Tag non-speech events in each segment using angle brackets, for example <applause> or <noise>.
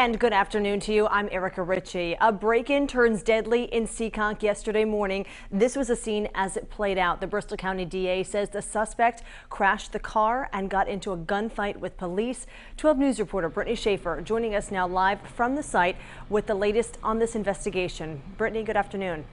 And good afternoon to you. I'm Erica Ritchie. A break-in turns deadly in Seekonk yesterday morning. This was a scene as it played out. The Bristol County DA says the suspect crashed the car and got into a gunfight with police. 12 News reporter Brittany Schaefer joining us now live from the site with the latest on this investigation. Brittany, good afternoon.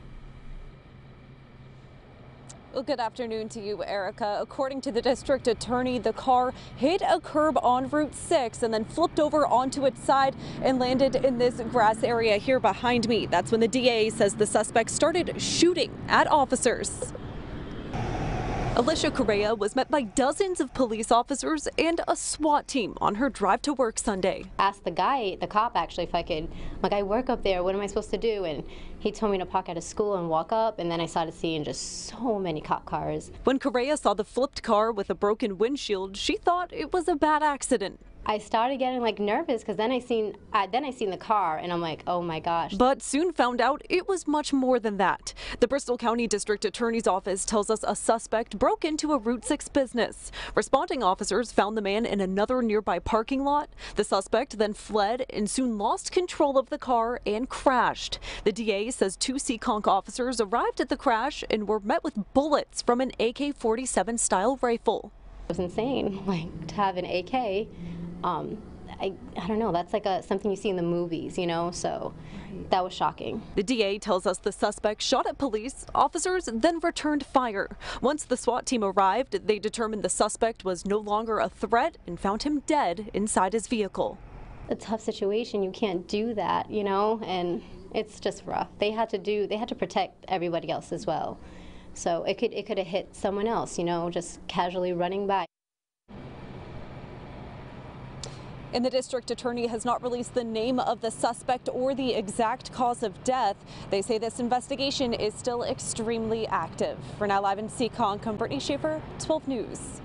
Well, good afternoon to you, Erica. According to the district attorney, the car hit a curb on Route 6 and then flipped over onto its side and landed in this grass area here behind me. That's when the DA says the suspect started shooting at officers. Alicia Correa was met by dozens of police officers and a SWAT team on her drive to work Sunday. Asked the guy, the cop actually, if I could, like, I work up there, what am I supposed to do? And he told me to park out of school and walk up, and then I started seeing just so many cop cars. When Correa saw the flipped car with a broken windshield, she thought it was a bad accident. I started getting like nervous because then I seen uh, then I seen the car and I'm like, oh my gosh. But soon found out it was much more than that. The Bristol County District Attorney's Office tells us a suspect broke into a Route 6 business. Responding officers found the man in another nearby parking lot. The suspect then fled and soon lost control of the car and crashed. The DA says two Seekonk officers arrived at the crash and were met with bullets from an AK-47 style rifle. It was insane, <laughs> like to have an AK um, I, I don't know, that's like a, something you see in the movies, you know, so that was shocking. The DA tells us the suspect shot at police. Officers then returned fire. Once the SWAT team arrived, they determined the suspect was no longer a threat and found him dead inside his vehicle. A tough situation, you can't do that, you know, and it's just rough. They had to do, they had to protect everybody else as well. So it could, it could have hit someone else, you know, just casually running by. And the district attorney has not released the name of the suspect or the exact cause of death. They say this investigation is still extremely active. For now, live in Seekonk, I'm Brittany Schaefer, 12 News.